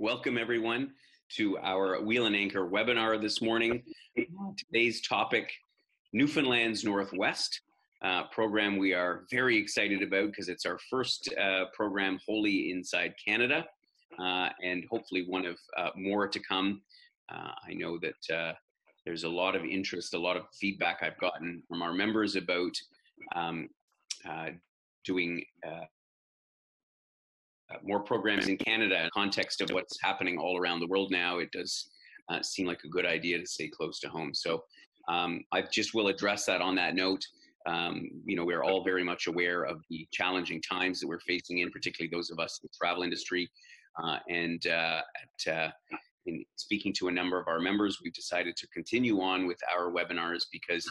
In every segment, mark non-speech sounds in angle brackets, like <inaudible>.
Welcome, everyone, to our Wheel and Anchor webinar this morning. Today's topic Newfoundland's Northwest uh, program we are very excited about because it's our first uh, program wholly inside Canada uh, and hopefully one of uh, more to come. Uh, I know that uh, there's a lot of interest, a lot of feedback I've gotten from our members about um, doing more programs in Canada in context of what's happening all around the world now, it does uh, seem like a good idea to stay close to home. So um, I just will address that on that note. Um, you know, we're all very much aware of the challenging times that we're facing in, particularly those of us in the travel industry. Uh, and uh, at, uh, in speaking to a number of our members, we've decided to continue on with our webinars because,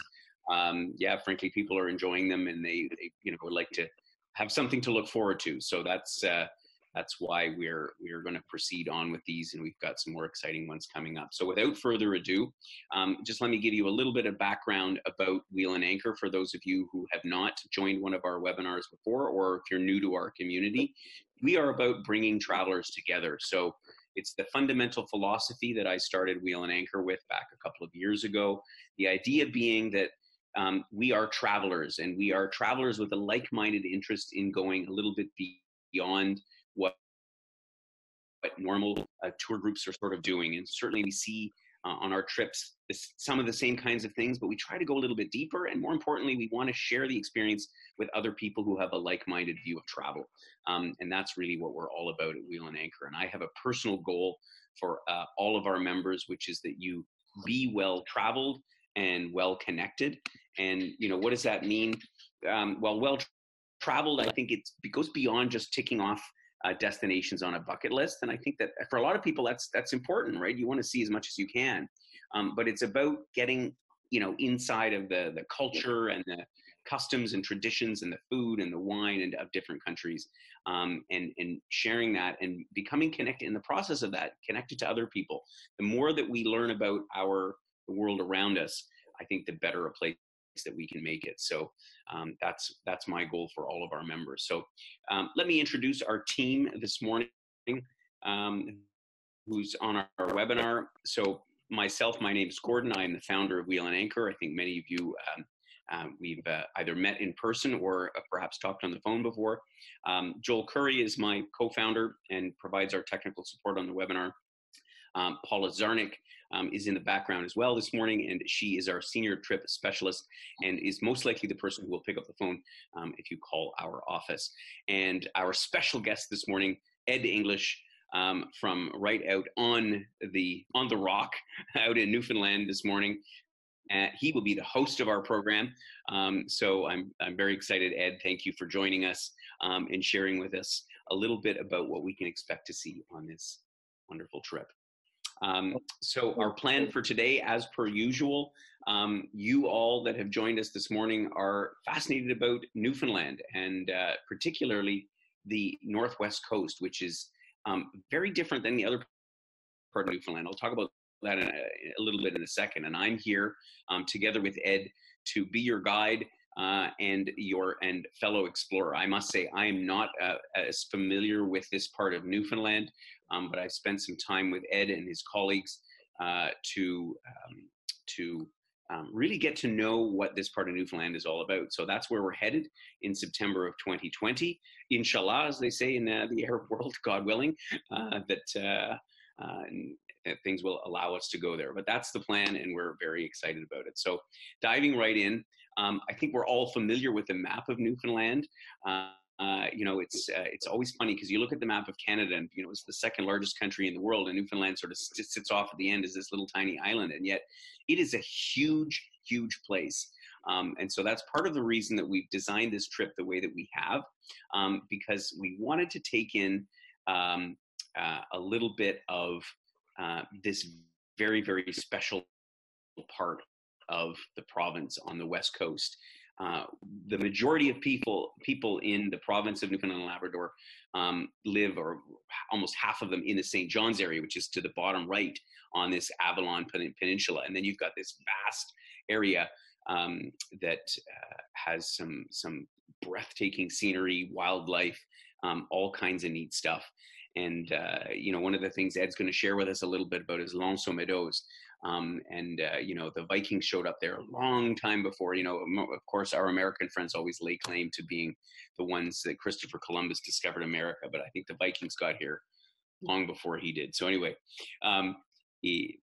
um, yeah, frankly, people are enjoying them and they, they, you know, would like to have something to look forward to. So that's uh, that's why we're we're going to proceed on with these and we've got some more exciting ones coming up. So without further ado um, just let me give you a little bit of background about wheel and anchor for those of you who have not joined one of our webinars before or if you're new to our community. We are about bringing travelers together. So it's the fundamental philosophy that i started wheel and anchor with back a couple of years ago. The idea being that um, we are travelers and we are travelers with a like-minded interest in going a little bit beyond what normal uh, tour groups are sort of doing. And certainly we see uh, on our trips this, some of the same kinds of things, but we try to go a little bit deeper. And more importantly, we want to share the experience with other people who have a like-minded view of travel. Um, and that's really what we're all about at Wheel and Anchor. And I have a personal goal for uh, all of our members, which is that you be well traveled and well connected. And you know, what does that mean? Um, well, well traveled, I think it goes beyond just ticking off uh, destinations on a bucket list. And I think that for a lot of people, that's that's important, right? You want to see as much as you can, um, but it's about getting you know inside of the the culture and the customs and traditions and the food and the wine and of different countries um, and and sharing that and becoming connected in the process of that connected to other people the more that we learn about our the world around us i think the better a place that we can make it. So um, that's that's my goal for all of our members. So um, let me introduce our team this morning, um, who's on our, our, webinar. So myself, my name is Gordon. I am the founder of Wheel and Anchor. I think many of you. Uh, we've uh, either met in person or uh, perhaps talked on the phone before. Um, Joel Curry is my co-founder and provides our technical support on the webinar. Um, Paula Zarnik um, is in the background as well this morning, and she is our senior trip specialist and is most likely the person who will pick up the phone um, if you call our office. And our special guest this morning, Ed English. Um, from right out on the on the rock <laughs> out in Newfoundland this morning. Uh, he will be the host of our program. Um, so I'm, I'm very excited, Ed. Thank you for joining us um, and sharing with us a little bit about what we can expect to see on this wonderful trip. Um, so our plan for today, as per usual, um, you all that have joined us this morning are fascinated about Newfoundland and uh, particularly the Northwest Coast, which is um, very different than the other part of Newfoundland. I'll talk about that in a, a little bit in a second. And I'm here um, together with Ed to be your guide uh, and your and fellow explorer. I must say I am not uh, as familiar with this part of Newfoundland, um, but I've spent some time with Ed and his colleagues uh, to um, to um, really get to know what this part of Newfoundland is all about. So that's where we're headed in September of 2020. Inshallah, as they say in uh, the <laughs> Arab world, God willing, uh, that uh, things will allow us to go there. But that's the plan, and we're very excited about it. So diving right in. Um, I think we're all familiar with the map of Newfoundland. Uh, uh, you know, it's uh, it's always funny because you look at the map of Canada, and you know it's the second largest country in the world, and Newfoundland sort of sits off at the end as this little tiny island, and yet it is a huge, huge place. Um, and so that's part of the reason that we've designed this trip the way that we have, um, because we wanted to take in um, uh, a little bit of uh, this very, very special part of the province on the west coast. Uh, the majority of people people in the province of Newfoundland and Labrador um, live, or almost half of them, in the St. John's area, which is to the bottom right on this Avalon Peninsula. And then you've got this vast area um, that uh, has some some breathtaking scenery, wildlife, um, all kinds of neat stuff. and uh, you know, one of the things Ed's going to share with us a little bit about is L'Anse aux Meadows. Um, and uh, you know, the Vikings showed up there a long time before. You know, of course, our American friends always lay claim to being the ones that Christopher Columbus discovered America, but I think the Vikings got here long before he did. So anyway, um, he,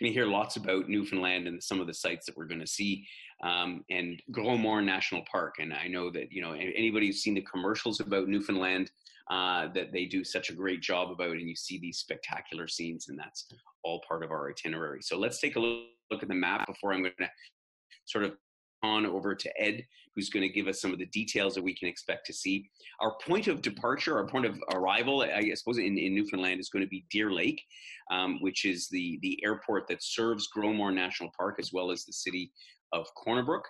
we're going to hear lots about Newfoundland and some of the sites that we're going to see um, and Gros Morne National Park. And I know that, you know, anybody who's seen the commercials about Newfoundland, uh, that they do such a great job about, and you see these spectacular scenes, and that's all part of our itinerary. So let's take a look look at the map before I'm going to sort of on over to Ed, who's going to give us some of the details that we can expect to see. Our point of departure, our point of arrival, I suppose in, in Newfoundland is going to be Deer Lake, um, which is the, the airport that serves Gros Morne National Park as well as the city of Corner Brook.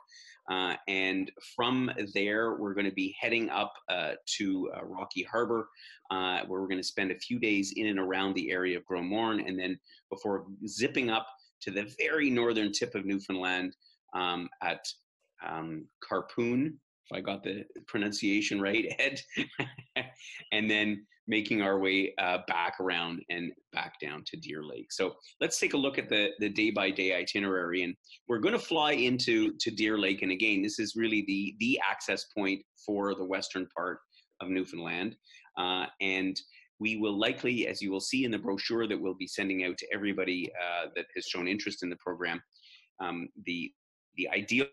Uh, and from there, we're going to be heading up uh, to uh, Rocky Harbor, uh, where we're going to spend a few days in and around the area of Gros Morne, and then before zipping up to the very northern tip of Newfoundland um, at um, Quirpon, if I got the pronunciation right, <laughs> Ed, and then making our way uh, back around and back down to Deer Lake. So let's take a look at the the day by day itinerary, and we're going to fly into to Deer Lake. And again, this is really the the access point for the western part of Newfoundland, uh, and we will likely, as you will see in the brochure that we'll be sending out to everybody uh, that has shown interest in the program, um, the the ideal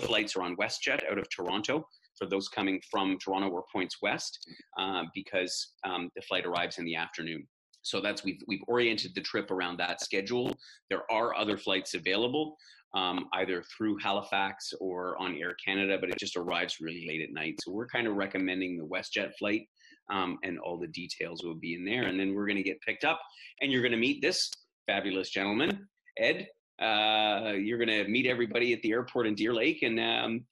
flights are on WestJet out of Toronto for those coming from Toronto or points west uh, because um, the flight arrives in the afternoon. So that's we've we've oriented the trip around that schedule. There are other flights available, um, either through Halifax or on Air Canada, but it just arrives really late at night. So we're kind of recommending the WestJet flight, um, and all the details will be in there. And then we're going to get picked up, and you're going to meet this fabulous gentleman, Ed. Uh, you're going to meet everybody at the airport in Deer Lake, and um,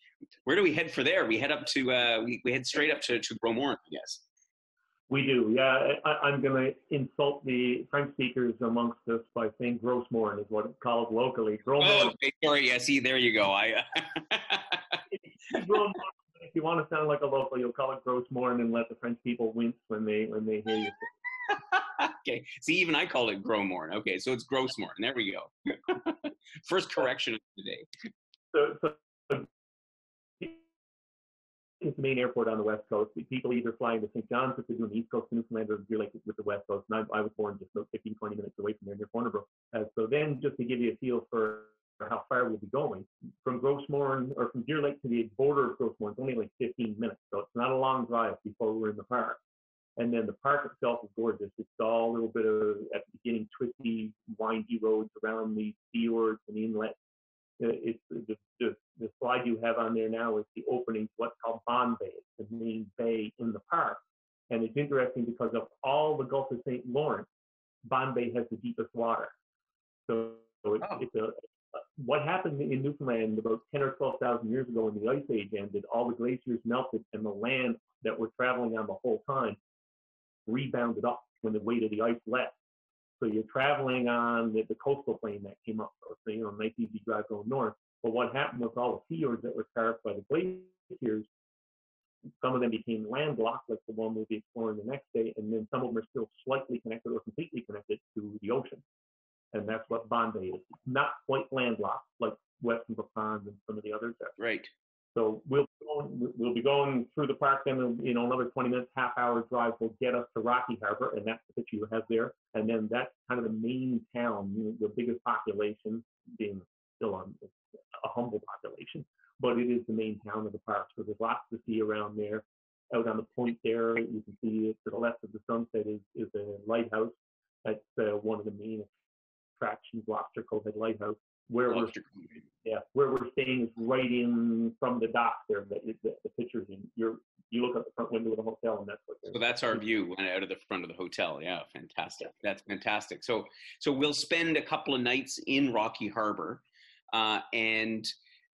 where do we head for there? We head up to uh, we, we head straight up to to Gros Morne, I guess. We do, yeah. I, am going to insult the French speakers amongst us by saying Gros Morne is what it's called locally. Gros oh, okay. sorry. Yeah, see, there you go. I. <laughs> if you want to sound like a local, you'll call it Gros Morne and let the French people wince when they when they hear you. <laughs> okay. See, even I call it Gros Morne. Okay, so it's Gross Morne. There we go. <laughs> First correction of the day. So, so it's the main airport on the west coast. People either flying to St. John's if they're doing the east coast Newfoundland or you're like with the west coast. And I, I was born just about 15, 20 minutes away from there near Corner Brook. Uh, so then just to give you a feel for how far we'll be going, from Gros Morne or from Deer Lake to the border of Gros Morne, it's only like 15 minutes. So it's not a long drive before we're in the park. And then the park itself is gorgeous. It's all a little bit of, at the beginning, twisty, windy roads around the fjords and inlets it's the, the, the, slide you have on there now is the opening to what's called Bonne Bay, the main bay in the park. And it's interesting because of all the Gulf of St. Lawrence, Bonne Bay has the deepest water. So, so it's, oh. it's a, uh, what happened in Newfoundland about 10 or 12,000 years ago when the ice age ended, all the glaciers melted and the land that we're traveling on the whole time rebounded up when the weight of the ice left. So you're traveling on the, the coastal plain that came up, so you know, nice easy drive going north. But what happened with all the fjords that were carved by the glaciers, some of them became landlocked, like the one we'll be exploring the next day, and then some of them are still slightly connected or completely connected to the ocean. And that's what Bonne Bay is. It's not quite landlocked like Western Pond and some of the others. Right. So we'll going, we'll be going through the park. Then you know another 20 minutes, half hour drive will get us to Rocky Harbor, and that's the picture you have there. And then that's kind of the main town, you know, the biggest population, being still on a humble population, but it is the main town of the park. So there's lots to see around there. Out on the point there, you can see to the left of the sunset is is a lighthouse. That's uh, one of the main attractions, Lobster Cove Lighthouse where we're yeah where we're staying is right in from the dock there the, the, the pictures and you're you look at the front window of the hotel and that's what so that's our view out of the front of the hotel. Yeah fantastic. Yeah. that's fantastic. So so we'll spend a couple of nights in rocky harbor uh, and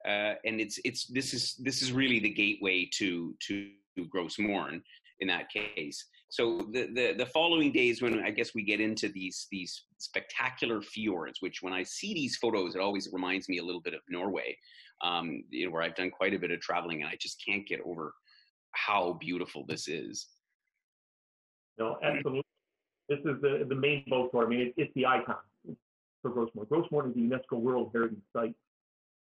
uh, and it's it's this is this is really the gateway to to Gros Morne in that case so the, the, the following days when I guess we get into these these spectacular fjords, which when I see these photos, it always reminds me a little bit of Norway, um, you know, where I've done quite a bit of traveling and I just can't get over how beautiful this is. know, absolutely. This is the, the main boat tour. I mean, it, it's the icon for Gros Morne. Gros Morne is the UNESCO World Heritage Site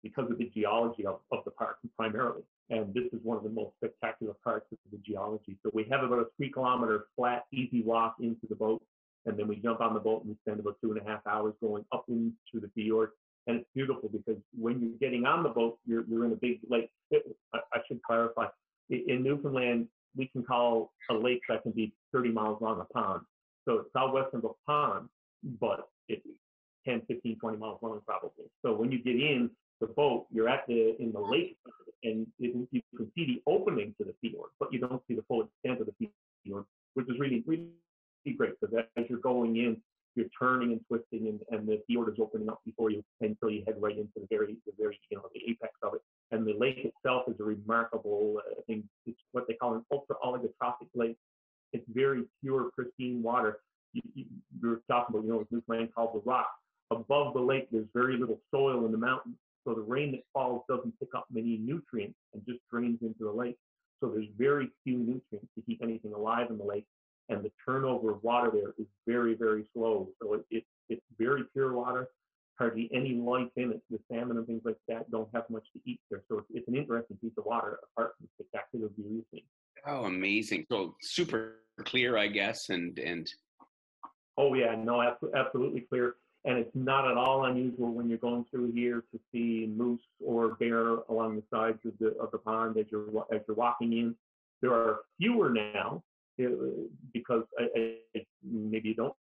because of the geology of, of the park primarily. And this is one of the most spectacular parts of the geology. So we have about a three kilometer flat, easy walk into the boat. And then we jump on the boat and we spend about two and a half hours going up into the fjord. And it's beautiful because when you're getting on the boat, you're, you're in a big lake. I, I should clarify. In Newfoundland, we can call a lake that can be 30 miles long a pond. So it's southwestern of a pond, but it's 10, 15, 20 miles long probably. So when you get in, the boat, you're at the in the lake, and you can see the opening to the fjord, but you don't see the full extent of the fjord, which is really really great because as you're going in, you're turning and twisting, and, and the fjord is opening up before you until you head right into the very the very you know the apex of it. And the lake itself is a remarkable uh, thing. It's what they call an ultra oligotrophic lake. It's very pure, pristine water. You, you, you were talking about, you know, this land called the rock. Above the lake, there's very little soil in the mountains so the rain that falls doesn't pick up many nutrients and just drains into the lake. So there's very few nutrients to keep anything alive in the lake. And the turnover of water there is very, very slow. So it, it, it's very pure water, hardly any life in it. The salmon and things like that don't have much to eat there. So it's, it's an interesting piece of water apart from the spectacular view you see. Oh, amazing. So super clear, I guess. And, and, oh yeah, no, absolutely clear and it's not at all unusual when you're going through here to see moose or bear along the sides of the of the pond as you're as you're walking in. There are fewer now uh, because I, I, maybe you don't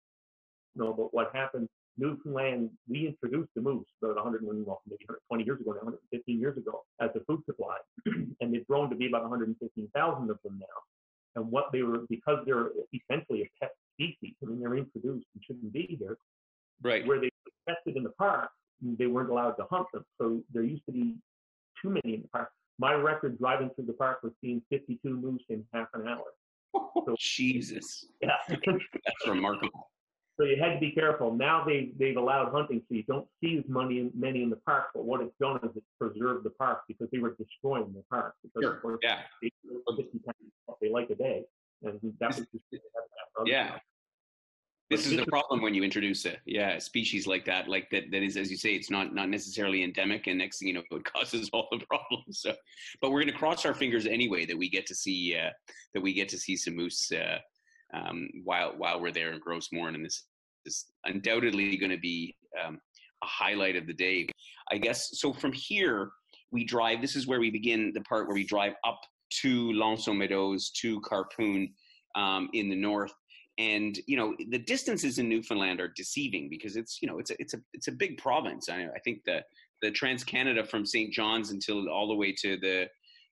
know, but what happened? Newfoundland, we introduced the moose about 100, well, maybe 120 years ago, now 115 years ago, as a food supply, <clears throat> and they've grown to be about 115,000 of them now. And what they were, because they're essentially a pet species, I mean, they're introduced and shouldn't be here, Right. Where they were tested in the park, they weren't allowed to hunt them. So there used to be too many in the park. My record driving through the park was seeing 52 moose in half an hour. Oh, so, Jesus. Yeah. <laughs> That's remarkable. So you had to be careful. Now they they've allowed hunting, so you don't see as many many in the park. But what it's done is it's preserved the park because they were destroying the park because sure. of course yeah. they, 50 times they like a day, and that was just yeah. This is the problem when you introduce a yeah a species like that, like that that is as you say, it's not not necessarily endemic, and next thing you know, it causes <laughs> all the problems. So, but we're going to cross our fingers anyway that we get to see uh, that we get to see some moose uh, um, while while we're there in Gros Morne, and this is undoubtedly going to be um, a highlight of the day. I guess so. From here, we drive. This is where we begin the part where we drive up to L'Anse Meadows to Quirpon um, in the north and you know the distances in Newfoundland are deceiving because it's you know it's a it's a it's a big province. I, I think the the Trans Canada from St. John's until all the way to the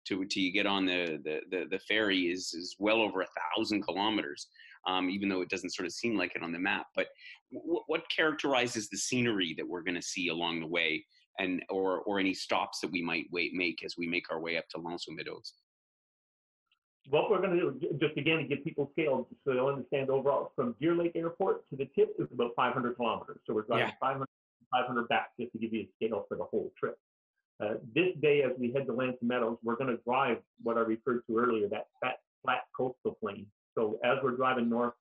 to to you get on the the the, the ferry is is well over a thousand kilometers. Um, even though it doesn't sort of seem like it on the map, but w- what characterizes the scenery that we're going to see along the way, and or or any stops that we might wait make as we make our way up to L'Anse aux Meadows? What we're going to do, just again to give people scale, so they'll understand overall, from Deer Lake Airport to the tip is about 500 kilometers. So we're driving yeah. 500, 500 back just to give you a scale for the whole trip. Uh, this day, as we head to L'Anse Meadows, we're going to drive what I referred to earlier, that fat, flat coastal plain. So as we're driving north,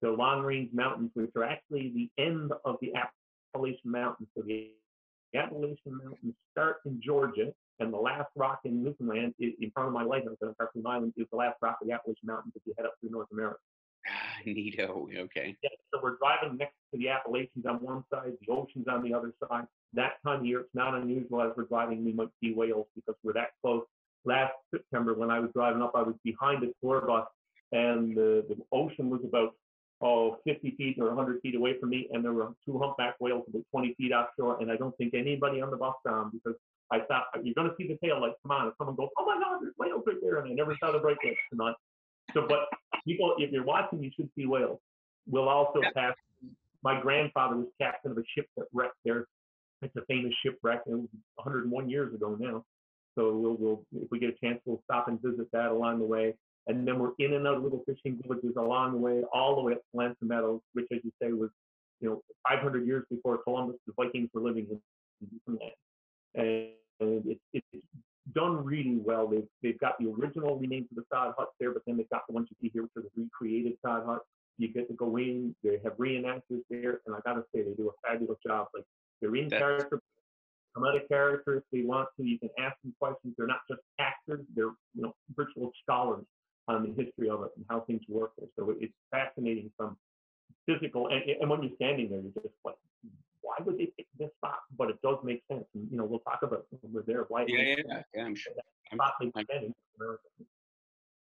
the Long Range Mountains, which are actually the end of the Appalachian Mountains. So the Appalachian Mountains start in Georgia and the last rock in Newfoundland is in front of my lighthouse on Quirpon Island is the last rock of the Appalachian Mountains if you head up through North America. Ah, neato. Okay. Yeah, so we're driving next to the Appalachians on one side, the ocean's on the other side. That time of year, it's not unusual as we're driving, we might see whales because we're that close. Last September, when I was driving up, I was behind a tour bus, and the, the ocean was about oh 50 feet or 100 feet away from me, and there were two humpback whales about 20 feet offshore, and I don't think anybody on the bus them because I thought you're going to see the tail lights come on, and someone goes, "Oh my God, there's whales right there!" And I never saw the bright lights tonight. So, but people, if you're watching, you should see whales. We'll also pass. My grandfather was captain of a ship that wrecked there. It's a famous shipwreck. It was 101 years ago now. So we'll, we'll, if we get a chance, we'll stop and visit that along the way. And then we're in and out of little fishing villages along the way, all the way up to L'Anse Meadows, which, as you say, was, you know, 500 years before Columbus, the Vikings were living in Newfoundland and it, it's done really well. They've they've got the original remains of the sod huts there, but then they've got the ones you see here, which are the recreated sod huts. You get to go in. They have reenactors there, and I gotta say they do a fabulous job. Like they're in That's... character, come out of character if they want to. You can ask them questions. They're not just actors; they're you know virtual scholars on the history of it and how things work there. So it's fascinating from physical, and, and when you're standing there, you're just like, hmm. Why would they pick this spot? But it does make sense, and you know we'll talk about we're there. Why? Yeah, yeah, yeah, yeah. I'm sure. I'm, I'm,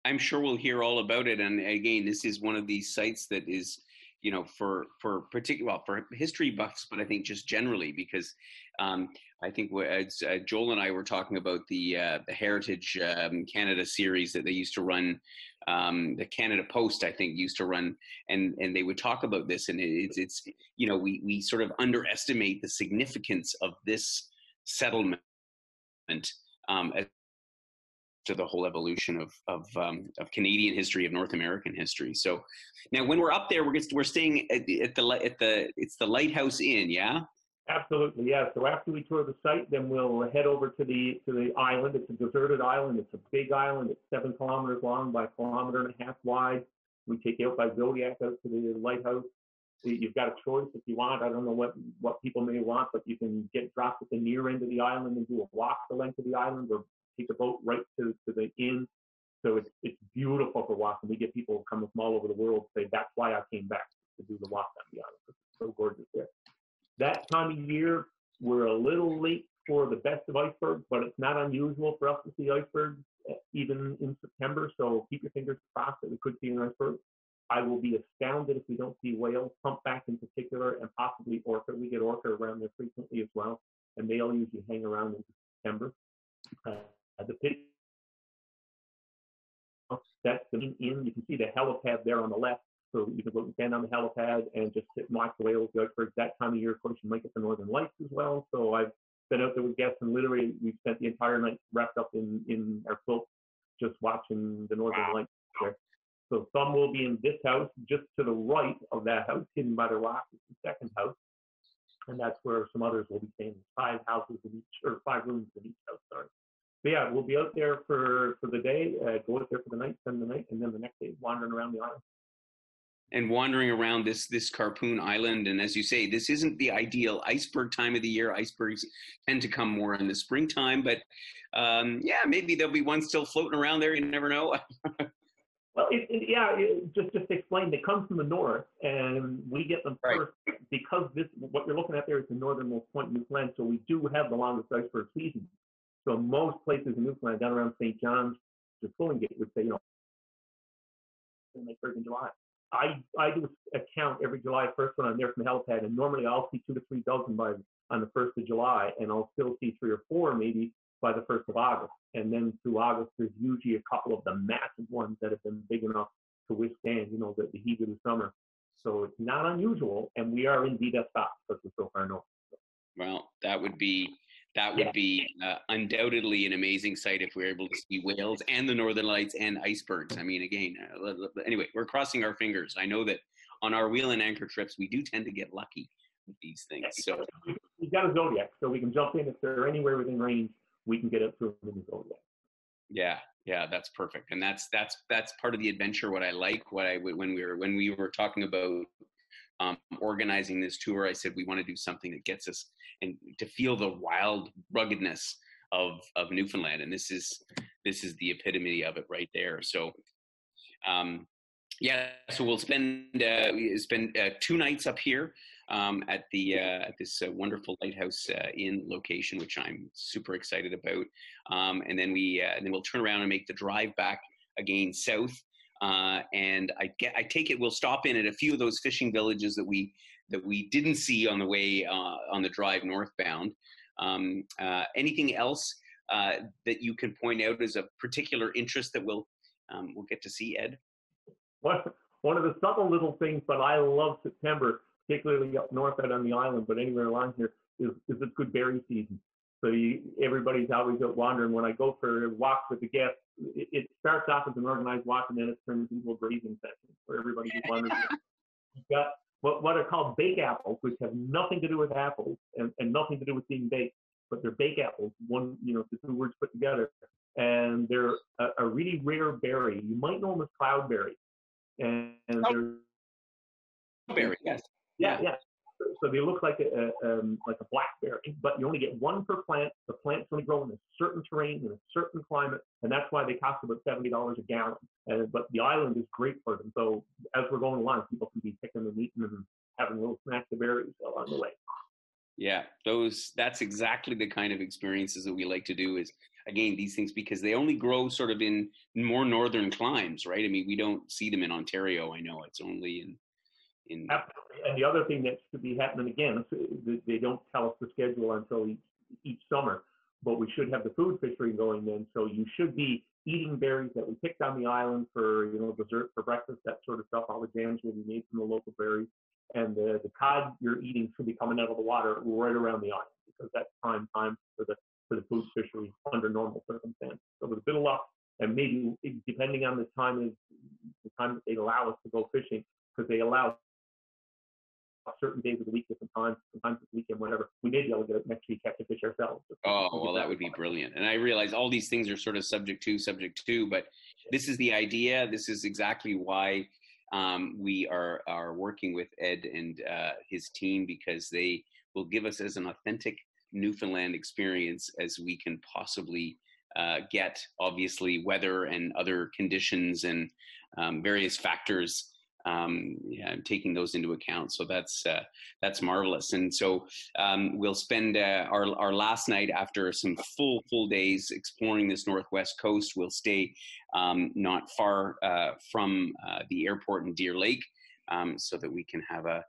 I'm sure we'll hear all about it. And again, this is one of these sites that is you know for for particular well, for history buffs but i think just generally because um, i think as uh, joel and i were talking about the uh, the heritage um, canada series that they used to run um, the canada post i think used to run and and they would talk about this and it's it's you know we we sort of underestimate the significance of this settlement um, to the whole evolution of of, um, of Canadian history, of North American history. So now, when we're up there, we're we're staying at the at the, at the it's the Lighthouse Inn, yeah. Absolutely, yeah. So after we tour the site, then we'll head over to the to the island. It's a deserted island. It's a big island. It's seven kilometers long by a kilometer and a half wide. We take you out by Zodiac out to the lighthouse. You've got a choice if you want. I don't know what what people may want, but you can get dropped at the near end of the island and do a walk the length of the island, or take a boat right to, to the inn. So it's, it's beautiful for walking. We get people coming from all over the world say, that's why I came back to do the walk on the island. It's so gorgeous there. That time of year, we're a little late for the best of icebergs, but it's not unusual for us to see icebergs uh, even in September. So keep your fingers crossed that we could see an iceberg. I will be astounded if we don't see whales, humpback in particular, and possibly orca. We get orca around there frequently as well, and they'll usually hang around in September. Uh, the pit that's the in. You can see the helipad there on the left. So you can go stand on the helipad and just sit and watch the whales go for that time of year. Of course, you might get the northern lights as well. So I've been out there with guests and literally we've spent the entire night wrapped up in, in our quilt just watching the northern wow. lights there. So some will be in this house just to the right of that house, hidden by the rock. It's the second house. And that's where some others will be staying. Five houses in each, or five rooms in each house, sorry but yeah, we'll be out there for for the day, uh, go out there for the night, spend the night, and then the next day wandering around the island. And wandering around this this Quirpon Island, and as you say, this isn't the ideal iceberg time of the year. Icebergs tend to come more in the springtime, but um, yeah, maybe there'll be one still floating around there. You never know. <laughs> well, it, it, yeah, it, just just to explain, they come from the north, and we get them right. first because this what you're looking at there is the northernmost point in Newfoundland. So we do have the longest iceberg season. So most places in Newfoundland, down around St. John's, the Gate would say, you know, make in July. I I do a count every July 1st when I'm there from helipad, and normally I'll see two to three dozen by on the 1st of July, and I'll still see three or four maybe by the 1st of August. And then through August, there's usually a couple of the massive ones that have been big enough to withstand, you know, the, the heat of the summer. So it's not unusual, and we are indeed a stop because we're so far north. Well, that would be that would yeah. be uh, undoubtedly an amazing sight if we are able to see whales and the northern lights and icebergs. I mean, again, uh, anyway, we're crossing our fingers. I know that on our wheel and anchor trips, we do tend to get lucky with these things. So we've got a zodiac, so we can jump in if they're anywhere within range. We can get up to them in the zodiac. Yeah, yeah, that's perfect, and that's that's that's part of the adventure. What I like, what I when we were when we were talking about um, organizing this tour, I said we want to do something that gets us and to feel the wild ruggedness of of Newfoundland, and this is this is the epitome of it right there. So, um, yeah, so we'll spend uh, spend uh, two nights up here um, at the uh, at this uh, wonderful lighthouse uh, inn location, which I'm super excited about. Um, and then we uh, then we'll turn around and make the drive back again south uh, and I get, I take it we'll stop in at a few of those fishing villages that we that we didn't see on the way uh, on the drive northbound. Um, uh, anything else uh, that you can point out as a particular interest that we'll um, we'll get to see, Ed? One one of the subtle little things, but I love September, particularly up north out on the island, but anywhere along here, is, is it's good berry season. So you, everybody's always out wandering. When I go for walks with the guests, it, it, starts off as an organized walk and then it turns into a grazing session where everybody just wanders. <laughs> You've got what, what are called bake apples, which have nothing to do with apples and, and nothing to do with being baked, but they're bake apples. One, you know, the two words put together, and they're a, a really rare berry. You might know them as cloudberry, and, and oh. they're berry, yes. Yeah, yeah. So they look like a, a um, like a blackberry, but you only get one per plant. The plants only grow in a certain terrain in a certain climate, and that's why they cost about seventy dollars a gallon. And but the island is great for them. So as we're going along, people can be picking and eating and having little snacks of berries along the way. Yeah, those that's exactly the kind of experiences that we like to do is again these things because they only grow sort of in more northern climes, right? I mean, we don't see them in Ontario. I know it's only in in Absolutely. And the other thing that should be happening again, they don't tell us the schedule until each, each summer, but we should have the food fishery going then. So you should be eating berries that we picked on the island for, you know, dessert for breakfast, that sort of stuff. All the jams will be made from the local berries. And the, the cod you're eating should be coming out of the water right around the island because that's prime time for the for the food fishery under normal circumstances. So with a bit of luck, and maybe depending on the time of the time that they allow us to go fishing, because they allow certain days of the week, different times, sometimes it's weekend, whatever. We may be able to get next week catch a fish ourselves. Oh, well, that would be brilliant. And I realize all these things are sort of subject to, subject to, but this is the idea. This is exactly why um, we are are working with Ed and uh, his team because they will give us as an authentic Newfoundland experience as we can possibly uh, get. Obviously, weather and other conditions and um, various factors um, yeah, taking those into account. So that's uh, that's marvelous. And so um, we'll spend uh, our our last night after some full full days exploring this northwest coast. We'll stay um, not far uh, from uh, the airport in Deer Lake, um, so that we can have a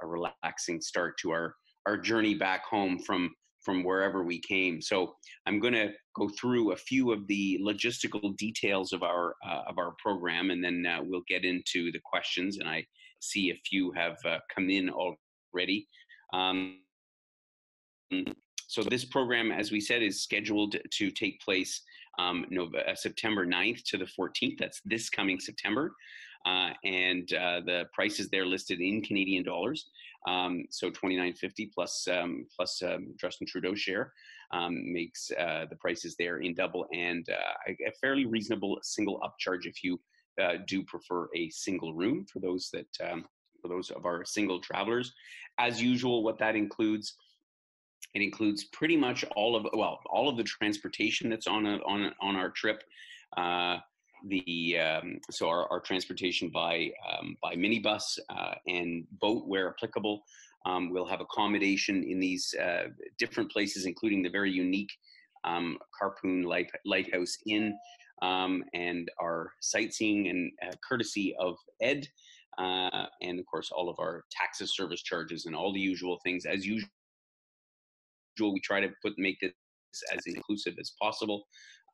a relaxing start to our our journey back home from from wherever we came. So I'm going to go through a few of the logistical details of our uh, of our program, and then uh, we'll get into the questions. And I see a few have uh, come in already. Um, so this program, as we said, is scheduled to take place um, November, uh, September 9th to the 14th. That's this coming September. Uh, and uh, the prices there listed in Canadian dollars. Um, so 29.50 plus um, plus um, Justin Trudeau share um, makes uh, the prices there in double and uh, a fairly reasonable single upcharge if you uh, do prefer a single room for those that um, for those of our single travelers. As usual, what that includes. It includes pretty much all of well all of the transportation that's on a, on a, on our trip. The um, so our, our, transportation by um, by minibus uh, and boat where applicable. Um, we'll have accommodation in these uh, different places, including the very unique um, Quirpon Light, Lighthouse Inn um, and our sightseeing and uh, courtesy of Ed. Uh, and of course, all of our taxes, service charges, and all the usual things. As usual, we try to put make this as inclusive as possible.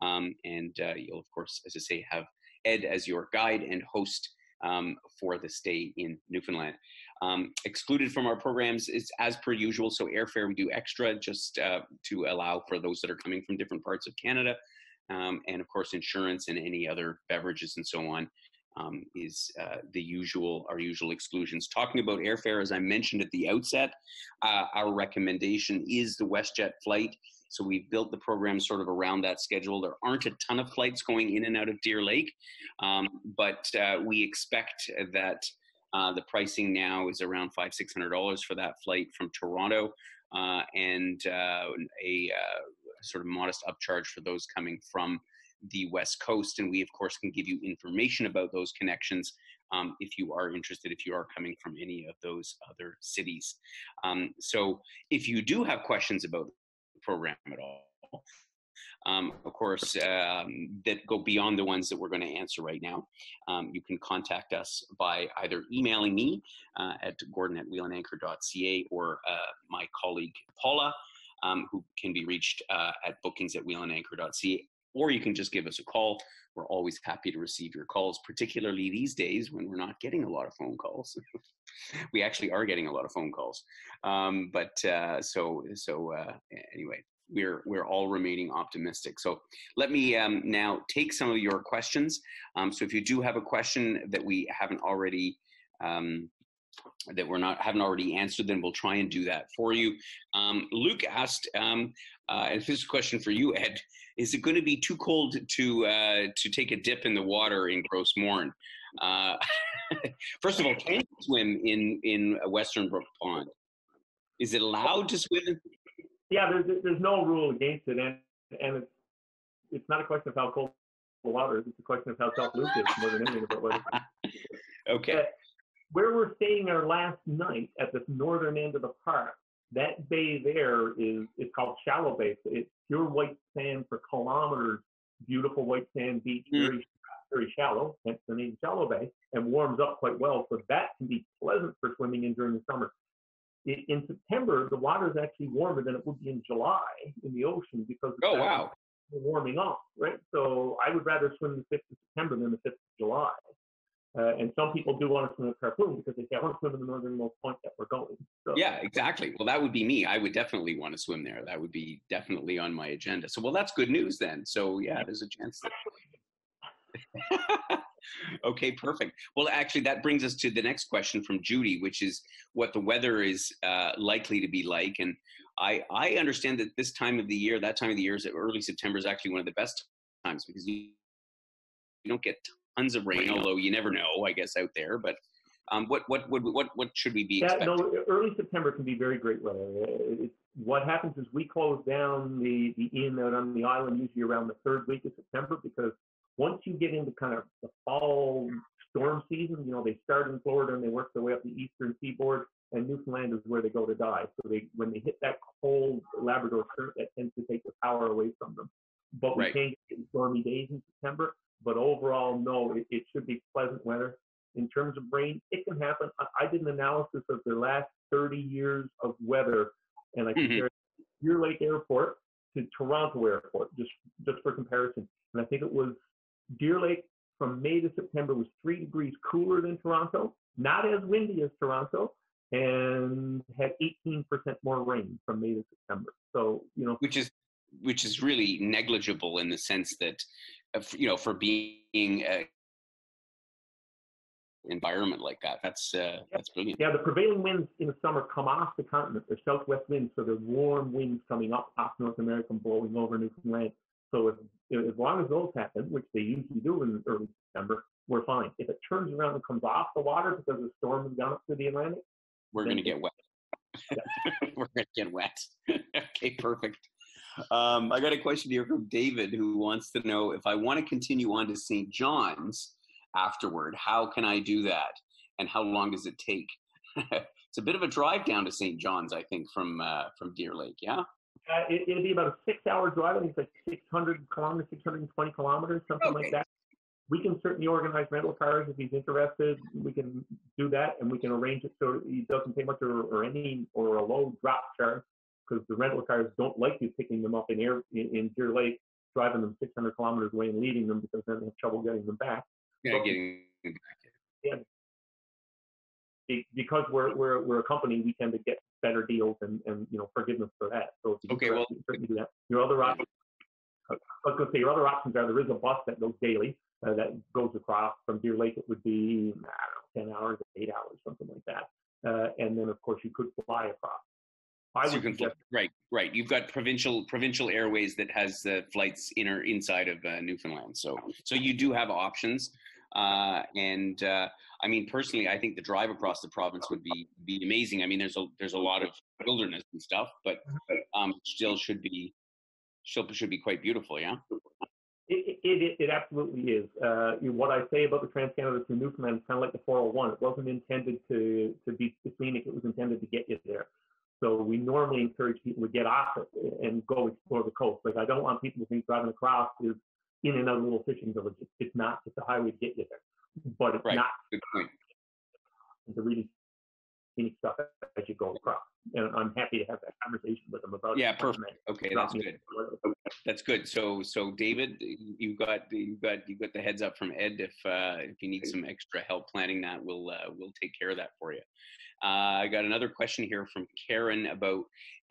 Um, and uh, you'll, of course, as I say, have Ed as your guide and host um, for the stay in Newfoundland. Um, excluded from our programs is as per usual. So airfare we do extra just uh, to allow for those that are coming from different parts of Canada, um, and of course insurance and any other beverages and so on. Um, is uh, the usual our usual exclusions. Talking about airfare, as I mentioned at the outset, uh, our recommendation is the WestJet flight. So we've built the program sort of around that schedule. There aren't a ton of flights going in and out of Deer Lake, um, but uh, we expect that uh, the pricing now is around five six hundred dollars for that flight from Toronto, uh, and uh, a uh, sort of modest upcharge for those coming from the West Coast. And we, of course, can give you information about those connections um, if you are interested, if you are coming from any of those other cities. Um, so if you do have questions about program at all. Um, of course, um, that go beyond the ones that we're going to answer right now. Um, you can contact us by either emailing me uh, at gordon at wheelandanchor.ca or uh, my colleague Paula, um, who can be reached uh, at bookings at wheelandanchor.ca, or you can just give us a call. We're always happy to receive your calls, particularly these days when we're not getting a lot of phone calls. <laughs> we actually are getting a lot of phone calls. Um, but uh, so so uh, anyway, we're we're all remaining optimistic. So let me um, now take some of your questions. Um, so if you do have a question that we haven't already um, that we're not haven't already answered, then we'll try and do that for you. Um, Luke asked, um, uh, and this is a question for you, Ed. Is it going to be too cold to uh, to take a dip in the water in Gros Morne? Uh, <laughs> First of all, can you swim in in Western Brook Pond? Is it allowed to swim? Yeah, there's there's no rule against it, and and it's it's not a question of how cold the water is. It's a question of how South Luke is more than anything about weather. <laughs> okay. But where we're staying our last night at the northern end of the park, that bay there is is called Shallow Bay. It's pure white sand for kilometers. Beautiful white sand beach, mm. very very shallow, hence the name Shallow Bay, and warms up quite well. So that can be pleasant for swimming in during the summer. In September, the water is actually warmer than it would be in July in the ocean because oh wow, warming up, right? So I would rather swim the 5th of September than the 5th of July. Uh, and some people do want to swim at Quirpon because they say, I want to swim in the northernmost point that we're going. So, yeah, exactly. Well, that would be me. I would definitely want to swim there. That would be definitely on my agenda. So, well, that's good news then. So, yeah, there's a chance. That... <laughs> okay, perfect. Well, actually, that brings us to the next question from Judy, which is what the weather is uh, likely to be like. And I, I understand that this time of the year, that time of the year is early September is actually one of the best times because you, you don't get tons of rain, although you never know, I guess, out there. But um, what, what, what, what, what should we be yeah, expecting? No, early September can be very great weather. It's, what happens is we close down the, the inn out on the island usually around the third week of September because once you get into kind of the fall storm season, you know, they start in Florida and they work their way up the eastern seaboard and Newfoundland is where they go to die. So they, when they hit that cold Labrador current, that tends to take the power away from them. But we right. can't get stormy days in September. But overall, no, it, it, should be pleasant weather. In terms of rain, it can happen. I, I did an analysis of the last 30 years of weather, and I mm-hmm. compared mm-hmm. Deer Lake Airport to Toronto Airport, just just for comparison. And I think it was Deer Lake from May to September was three degrees cooler than Toronto, not as windy as Toronto, and had 18% more rain from May to September. So, you know, which is which is really negligible in the sense that, you know, for being a environment like that, that's uh, that's brilliant. Yeah, the prevailing winds in the summer come off the continent. They're southwest winds, so they're warm winds coming up off North America and blowing over Newfoundland. So if, as long as those happen, which they usually do in early September, we're fine. If it turns around and comes off the water because the storm has gone up through the Atlantic, we're going <laughs> to get wet. We're going to get wet. okay, perfect. Um, I got a question here from David who wants to know if I want to continue on to St. John's afterward, how can I do that? And how long does it take? <laughs> it's a bit of a drive down to St. John's, I think, from uh, from Deer Lake. Yeah. Uh, it, will be about a six-hour drive. I think it's like 600 kilometers, 620 kilometers, something okay. like that we can certainly organize rental cars if he's interested. We can do that, and we can arrange it so he doesn't pay much or, or any or a low drop charge because the rental cars don't like you picking them up in air in, in Deer Lake, driving them 600 kilometers away and leaving them because then they have trouble getting them back. Yeah, but, getting them back. Yeah. Because we're we're we're a company, we tend to get better deals and, and you know forgiveness for that. So okay, well, certainly do that. Your other options, I was going to say your other options are there is a bus that goes daily uh, that goes across from Deer Lake, it would be I don't know, 10 hours, eight hours, something like that. Uh, and then, of course, you could fly across. I so would suggest, right, right. You've got provincial provincial airways that has uh, flights inner inside of uh, Newfoundland. So, so you do have options. Uh, and uh, I mean, personally, I think the drive across the province would be be amazing. I mean, there's a there's a lot of wilderness and stuff, but um, still should be still should be quite beautiful. Yeah. It, it, it, absolutely is. Uh, what I say about the Trans-Canada to Newfoundland is kind of like the 401. It wasn't intended to, to be scenic. It was intended to get you there. So we normally encourage people to get off it and go explore the coast. Like I don't want people to think driving across is in and out of little fishing villages. It's not. It's a highway to get you there. But it's right. not. Good point. It's a really scenic stuff as you go across. And I'm happy to have that conversation with them about. Yeah, perfect. Okay, that's good. That's good. So, so David, you got you got you got the heads up from Ed. If uh, if you need some extra help planning that, we'll uh, we'll take care of that for you. Uh, I got another question here from Karen about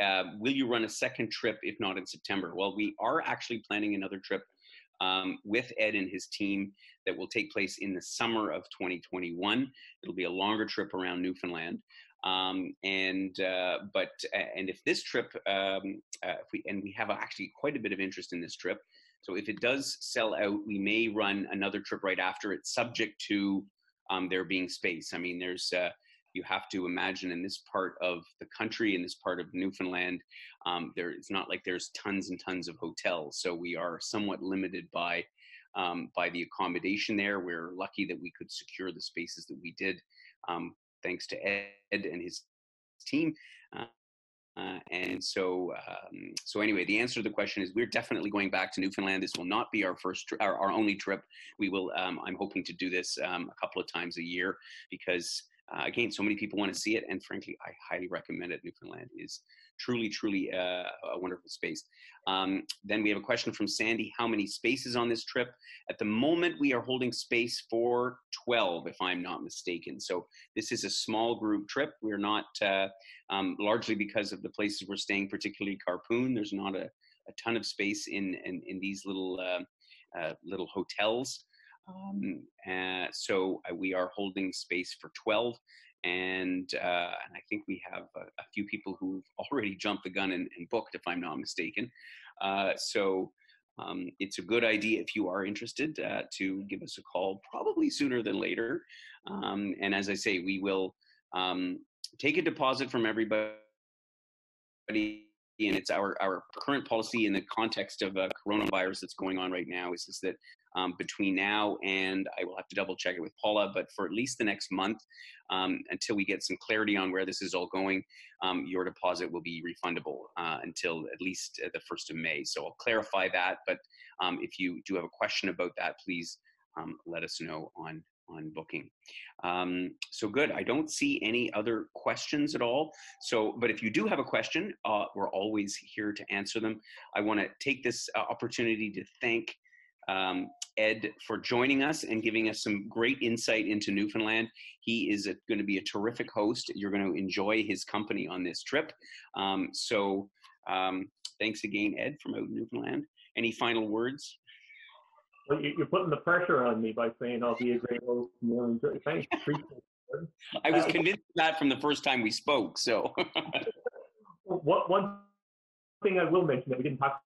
uh, will you run a second trip if not in September? Well, we are actually planning another trip um, with Ed and his team that will take place in the summer of 2021. It'll be a longer trip around Newfoundland. Um, and uh, but and if this trip, um, uh, if we and we have actually quite a bit of interest in this trip. So if it does sell out, we may run another trip right after it, subject to um, there being space. I mean, there's uh, you have to imagine in this part of the country, in this part of Newfoundland, um, there it's not like there's tons and tons of hotels. So we are somewhat limited by um, by the accommodation there. We're lucky that we could secure the spaces that we did, um, thanks to Ed and his team. Uh, uh, and so, um, so anyway, the answer to the question is we're definitely going back to Newfoundland. This will not be our first, tri- our, our only trip. We will. Um, I'm hoping to do this um, a couple of times a year because uh, again, so many people want to see it, and frankly, I highly recommend it. Newfoundland is truly, truly uh, a wonderful space. Um, then we have a question from Sandy: How many spaces on this trip? At the moment, we are holding space for 12, if I'm not mistaken. So this is a small group trip. We're not uh, um, largely because of the places we're staying, particularly Quirpon. There's not a, a ton of space in in, in these little uh, uh, little hotels. Um, uh, so uh, we are holding space for 12. And, uh, and I think we have a, a, few people who've <laughs> already jumped the gun and, and booked, if I'm not mistaken. Uh, so um, it's a good idea if you are interested uh, to give us a call, probably sooner than later. Um, and as I say, we will um, take a deposit from everybody and it's our, our current policy in the context of a coronavirus that's going on right now is, is that um, between now and I will have to double check it with Paula, but for at least the next month, um, until we get some clarity on where this is all going, um, your deposit will be refundable uh, until at least uh, the 1st of May. So I'll clarify that, but um, if you do have a question about that, please um, let us know on on booking. Um, so good. I don't see any other questions at all. So, but if you do have a question, uh, we're always here to answer them. I want to take this uh, opportunity to thank um, Ed for joining us and giving us some great insight into Newfoundland. He is going to be a terrific host. You're going to enjoy his company on this trip. Um, so um, thanks again, Ed, from out in Newfoundland. Any final words? Well, you're putting the pressure on me by saying I'll be a great host. Thanks. <laughs> I was convinced of that from the first time we spoke. So, <laughs> what one thing I will mention that we didn't talk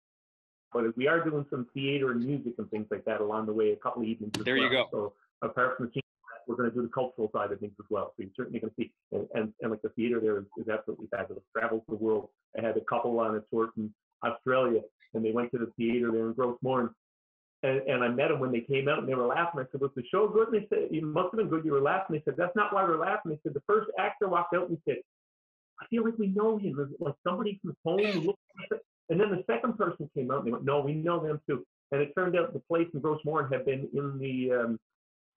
but we are doing some theater and music and things like that along the way, a couple of evenings. there well. you go. So apart from the we're going to do the cultural side of things as well. So you're certainly going to see, and, and, and like the theater there is, is absolutely fabulous. Travels the world. I had a couple on a tour from Australia, and they went to the theater there in Gros Morne. And, and I met them when they came out, and they were laughing. I said, "Was the show good?" And they said, "You must have been good. You were laughing." They said, "That's not why we're laughing." They said, "The first actor walked out and said, I feel like we know him. like somebody from home looked and then the second person came out and they went, no, we know them too. And it turned out the place in Gros had been in the, um,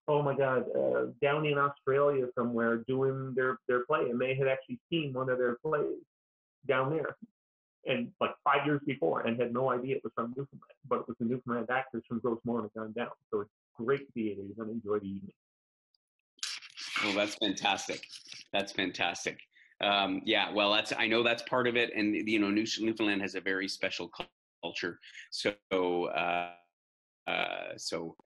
oh my God, uh, down in Australia somewhere doing their, their play. And they had actually seen one of their plays down there. And like five years before, and had no idea it was from Newfoundland, but it was the Newfoundland actors from Gros Morne had gone down. So it's great theater. You're going to enjoy the evening. Well, that's fantastic. That's fantastic. Um, yeah, well, that's I know that's part of it, and you know, New, Newfoundland has a very special culture. So, uh, uh, so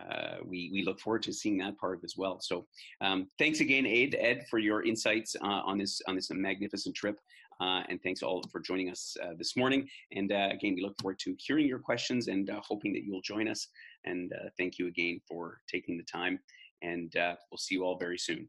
uh, we we look forward to seeing that part as well. So, um, thanks again, Ed, Ed, for your insights uh, on this on this magnificent trip. Uh, and thanks all for joining us uh, this morning. And again, we look forward to hearing your questions and hoping that you'll join us. And thank you again for taking the time. And we'll see you all very soon.